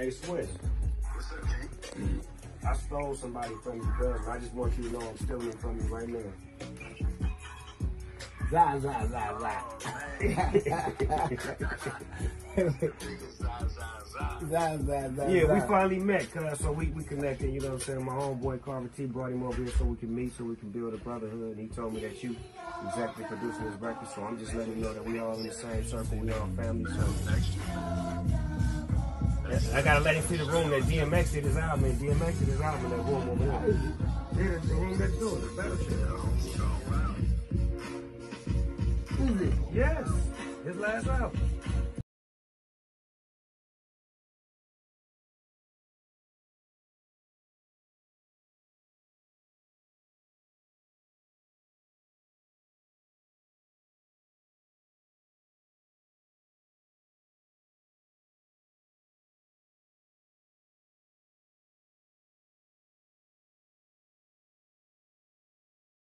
Hey, Swizz. What's up, King? I stole somebody from you, cuz. I just want you to know I'm stealing it from you right now. Za, za, za, za. Nigga, za, za, za. za, za, za, Yeah, we finally met, cuz, so we, we connected, you know what I'm saying? My homeboy Carver T brought him over here so we can meet, so we can build a brotherhood. And he told me that you exactly producing this record, so I'm just letting you know that we all in the same circle, we all family, so. I gotta let him see the room that DMX did his album, and DMX did his album in that room over there. Yeah, the room next door, the better shit. Who's it? Yes, his last album.